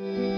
you